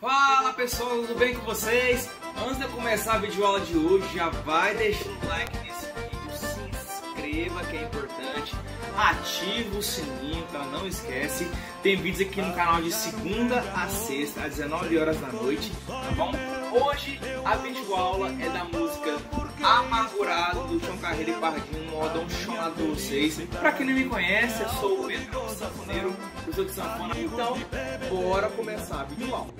Fala pessoal, tudo bem com vocês? Antes de eu começar a videoaula de hoje, já vai deixando o like nesse vídeo, se inscreva que é importante, ativa o sininho, tá? Não esquece. Tem vídeos aqui no canal de segunda a sexta, às 19 horas da noite, tá bom? Hoje a videoaula é da música Amargurado do João Carreiro e Pardinho, um modão chamado pra vocês. Pra quem não me conhece, eu sou o Pedro Sanfoneiro, sou de sanfona, então bora começar a videoaula.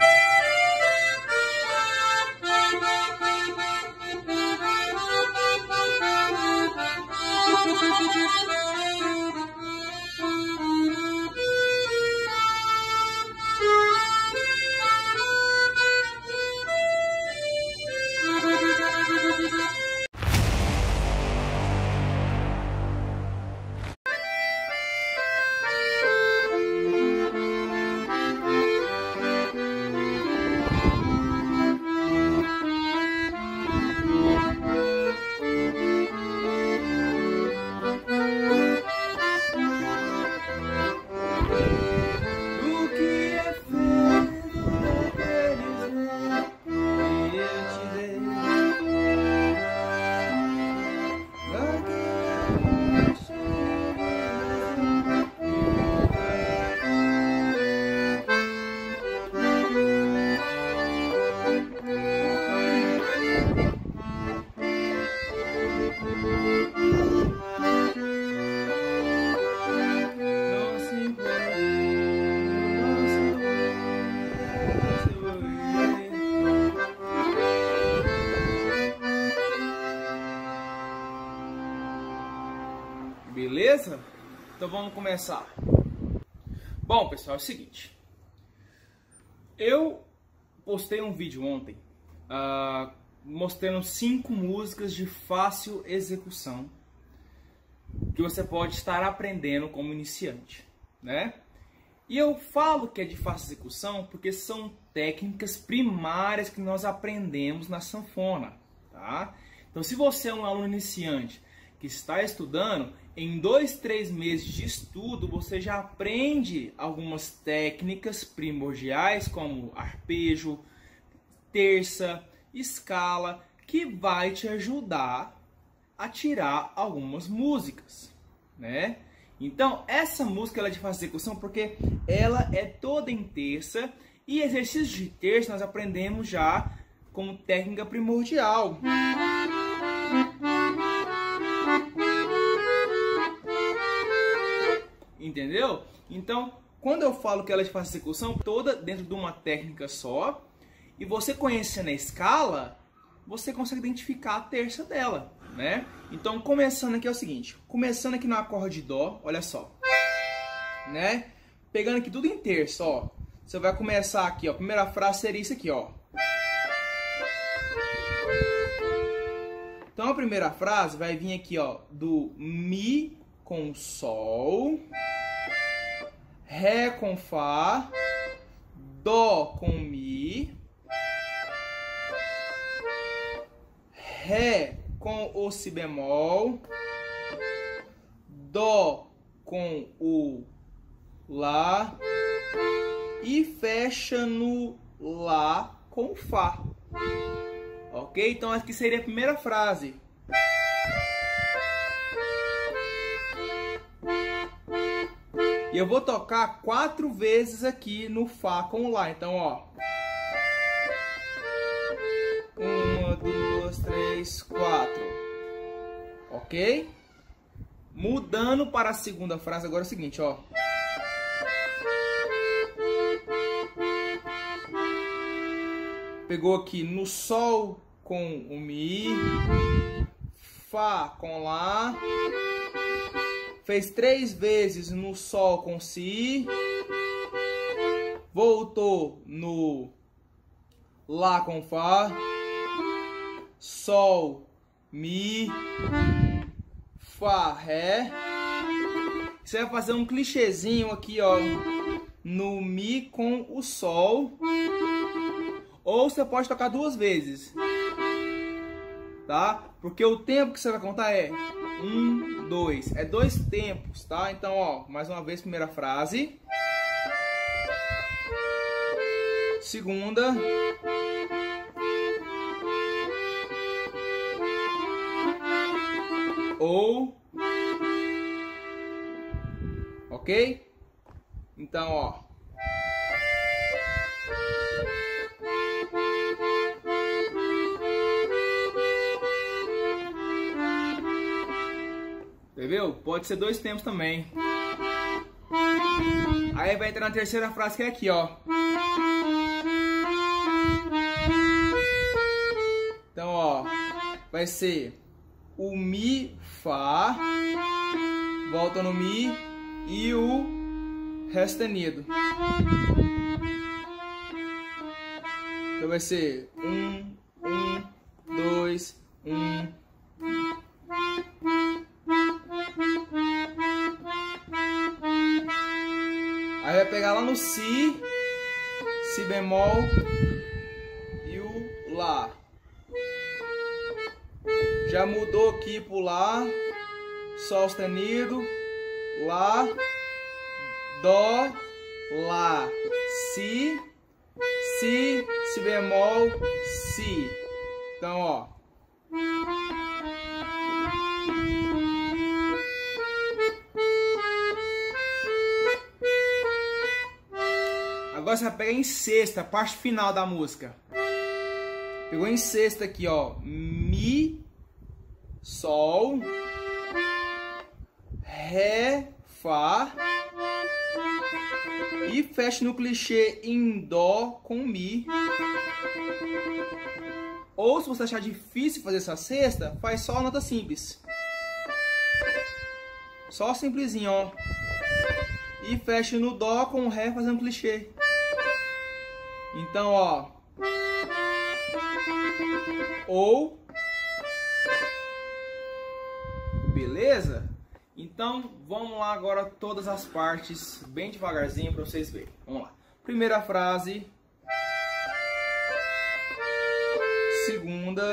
Beleza? Então vamos começar. Bom, pessoal, é o seguinte. Eu postei um vídeo ontem ah, mostrando cinco músicas de fácil execução que você pode estar aprendendo como iniciante, né? E eu falo que é de fácil execução porque são técnicas primárias que nós aprendemos na sanfona, tá? Então, se você é um aluno iniciante que está estudando, em dois, três meses de estudo você já aprende algumas técnicas primordiais como arpejo, terça, escala, que vai te ajudar a tirar algumas músicas, né? Então, essa música ela é de fácil execução porque ela é toda em terça e exercícios de terça nós aprendemos já como técnica primordial. Entendeu? Então, quando eu falo que ela é fácil execução, toda dentro de uma técnica só, e você conhecendo a escala, você consegue identificar a terça dela, né? Então, começando aqui é o seguinte, começando aqui no acorde dó, olha só, né? Pegando aqui tudo em terça, ó. Você vai começar aqui, ó. A primeira frase seria isso aqui, ó. Então, a primeira frase vai vir aqui, ó, do mi com sol, ré com fá, dó com mi, Ré com o si bemol, Dó com o Lá e fecha no Lá com Fá. Ok? Então aqui seria a primeira frase. E eu vou tocar quatro vezes aqui no Fá com Lá. Então, ó. Uma, duas, três, quatro. Ok? Mudando para a segunda frase, agora é o seguinte, ó. Pegou aqui no Sol com o Mi, Fá com Lá, fez três vezes no Sol com Si, voltou no Lá com Fá, Sol, Mi, Fá, Ré. Você vai fazer um clichêzinho aqui, ó, no Mi com o Sol. Ou você pode tocar duas vezes. Tá? Porque o tempo que você vai contar é um, dois. É dois tempos, tá? Então, ó, mais uma vez, primeira frase. segunda. Ou. Ok? Então, ó. Entendeu? Pode ser dois tempos também. Aí vai entrar na terceira frase que é aqui, ó. Então, ó, vai ser o mi fá, volta no mi e o restenido. Então vai ser um, um, dois, um, Lá no Si, Si bemol e o Lá. Já mudou aqui pro Lá, Sol sustenido, Lá, Dó, Lá, Si, Si, Si bemol, Si. Então, ó. Agora você pegar em sexta, parte final da música. Pegou em sexta aqui, ó. Mi, Sol, Ré, Fá. E fecha no clichê em Dó com Mi. Ou se você achar difícil fazer essa sexta, faz só a nota simples. Só simplesinho, ó. E fecha no Dó com Ré fazendo clichê. Então, ó. Ou. Beleza? Então, vamos lá agora todas as partes, bem devagarzinho para vocês verem. Vamos lá. Primeira frase. Segunda.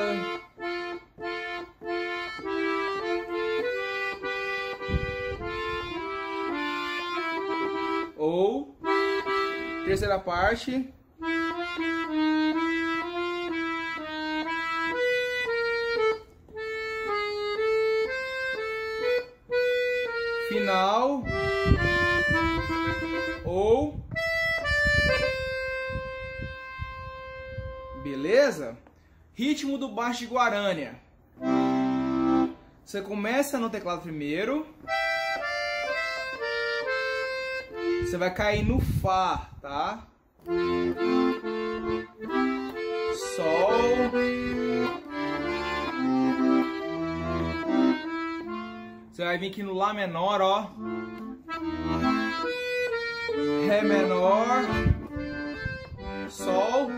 Ou terceira parte. Final ou beleza? Ritmo do baixo de Guarânia. Você começa no teclado primeiro. Você vai cair no Fá, tá? Sol. Você vai vir aqui no Lá menor, ó. Ré menor. Sol.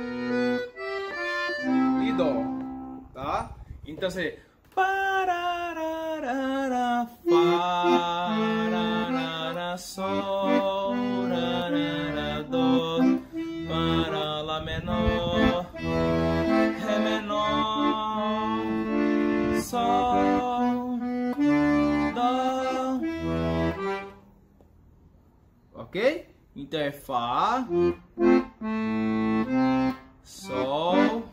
E Dó. Tá? Então você. Pararara, fararara, sol, rarara, dó, para lá menor, É Fá, Sol,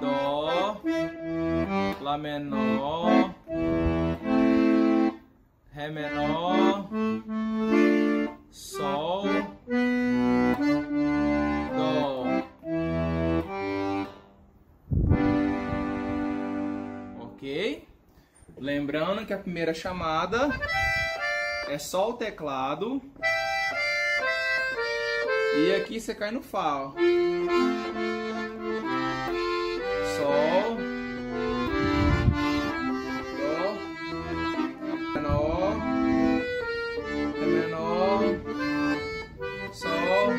Dó, Lá menor, Ré menor, Sol, Dó. Ok? Lembrando que a primeira chamada é só o teclado. E aqui você cai no Fá, ó. Sol. Dó. Menor. Ré menor. Sol.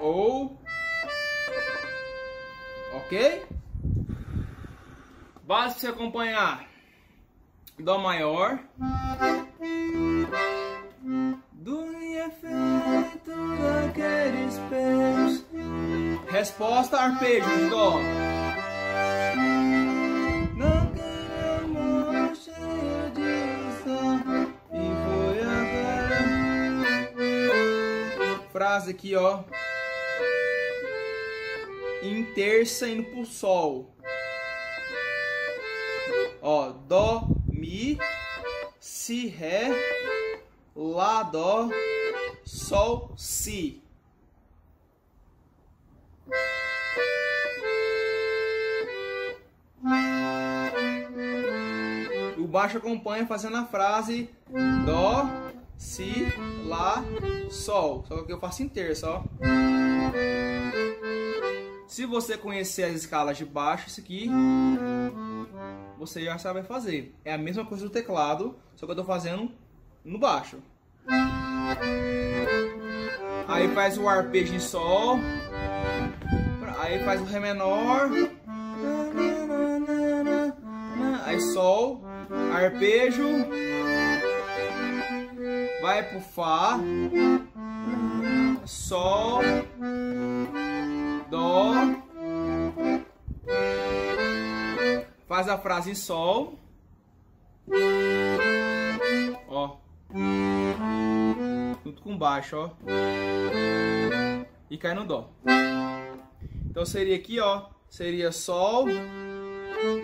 Ou. Ok? Pra você acompanhar. Dó maior. Efeito daqueles pés. Resposta, arpejo de Dó. Naquele amor cheio de ilusão, e foi agora. frase aqui, ó. Em terça indo pro sol. Ó, dó, mi, si, ré, lá, dó, sol, si. O baixo acompanha fazendo a frase dó, si, lá, sol. Só que eu faço em terça, ó. Se você conhecer as escalas de baixo, isso aqui você já sabe fazer. É a mesma coisa do teclado, só que eu tô fazendo no baixo. Aí faz o arpejo em sol. Aí faz o ré menor. Aí sol, arpejo. Vai pro fá. Sol. Dó. Faz a frase em sol. Ó. Junto com baixo, ó. E cai no dó. Então seria aqui, ó. Seria sol,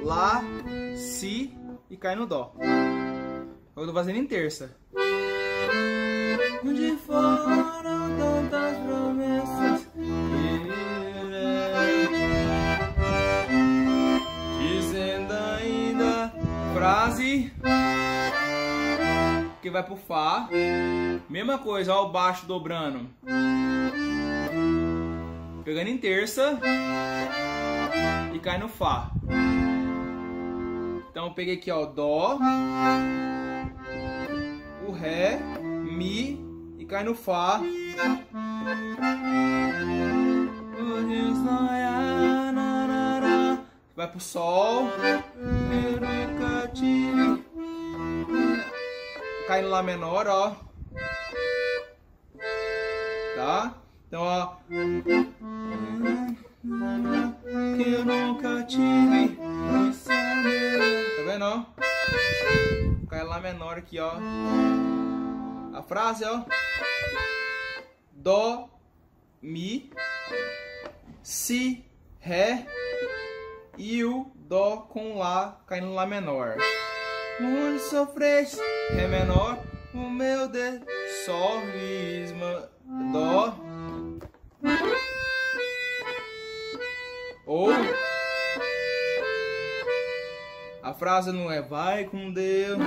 lá, si e cai no dó. Eu tô fazendo em terça. De fora tantas promessas Dizendo ainda frase que vai pro Fá. Mesma coisa, ó, o baixo dobrando. Pegando em terça e cai no Fá. Então eu peguei aqui, ó, Dó, o Ré, Mi e cai no Fá. Vai pro Sol. Cai no Lá menor, ó. Tá? Então, ó. Que eu nunca tive. Tá vendo, ó? Cai Lá menor aqui, ó. A frase, ó. Dó, Mi, Si, Ré e o Dó com Lá caindo no Lá menor. Onde sofreste, Ré menor, o meu Deus, Sol, Isma, Dó. Ou a frase não é vai com Deus,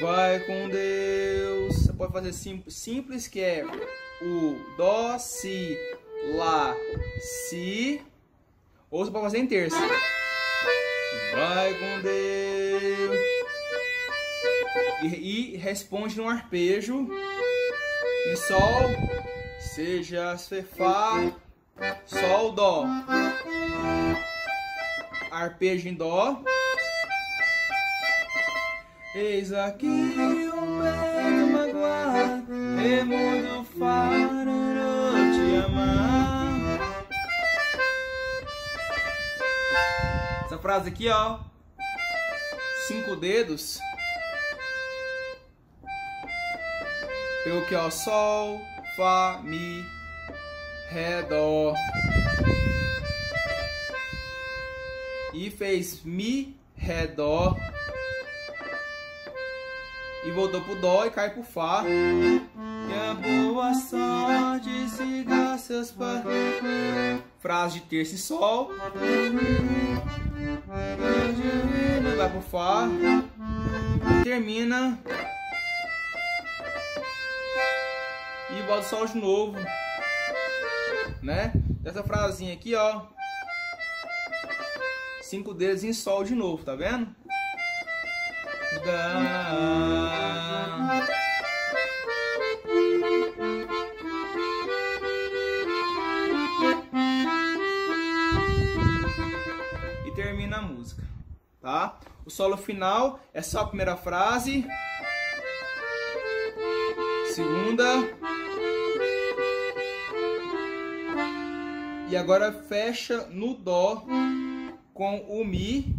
vai com Deus. Você pode fazer simples, simples que é o Dó, Si, Lá, Si. Ou você pode fazer em terça. Vai com Deus. E, e responde no arpejo. Em Sol. Seja Fá. Sol, Dó. Arpejo em Dó. Eis aqui um peito magoado. E mundo fará te amar. Essa frase aqui, ó. Cinco dedos. Pegou aqui, ó. Sol, Fá, Mi, Ré, Dó. E fez Mi, Ré, Dó. E voltou pro Dó e cai pro Fá. Que a boa sorte siga seus pais. Frase de terça e sol. Vai pro Fá. Termina. E volta o sol de novo. Né? Essa frasinha aqui, ó. Cinco dedos em sol de novo, tá vendo? Da... tá? O solo final é só a primeira frase, segunda. E agora fecha no dó com o mi.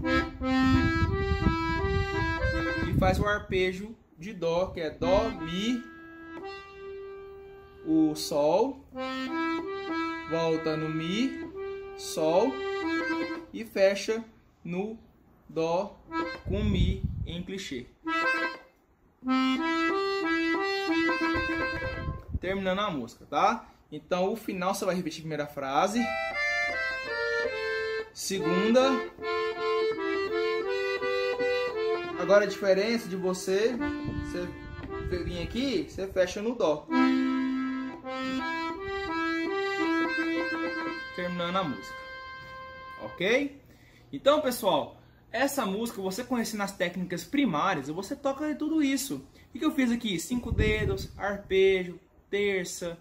E faz o arpejo de dó que é dó mi o Sol, volta no Mi, Sol. E fecha no Dó com Mi em clichê. Terminando a música, tá? Então o final você vai repetir a primeira frase, segunda. Agora a diferença de você, você vir aqui, você fecha no Dó. Terminando a música. Ok? Então, pessoal, essa música, você conhecendo as técnicas primárias, você toca tudo isso. O que eu fiz aqui? Cinco dedos, arpejo, terça.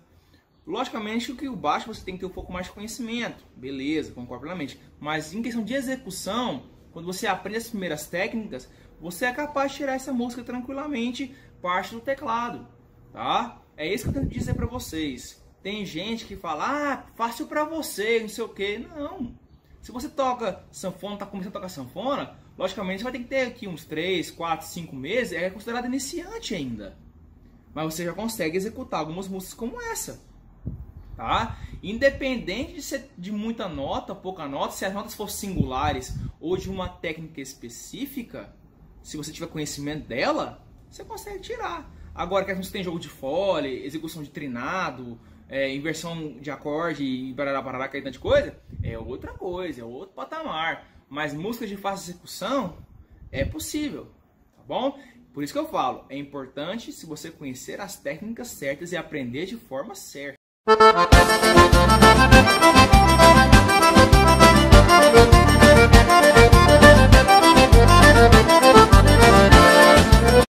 Logicamente que o baixo você tem que ter um pouco mais de conhecimento. Beleza, concordo plenamente. Mas em questão de execução, quando você aprende as primeiras técnicas, você é capaz de tirar essa música tranquilamente parte do teclado, tá? É isso que eu tenho que dizer para vocês. Tem gente que fala, ah, fácil para você, não sei o que. Não. Se você toca sanfona, tá começando a tocar sanfona, logicamente você vai ter que ter aqui uns 3, 4, 5 meses, é considerado iniciante ainda. Mas você já consegue executar algumas músicas como essa. Tá? Independente de ser de muita nota, pouca nota, se as notas forem singulares ou de uma técnica específica, se você tiver conhecimento dela, você consegue tirar. Agora que você tem jogo de fole, execução de trinado, é, inversão de acorde e barará, barará, que tanta coisa, é outra coisa, é outro patamar. Mas músicas de fácil execução é possível, tá bom? Por isso que eu falo, é importante se você conhecer as técnicas certas e aprender de forma certa.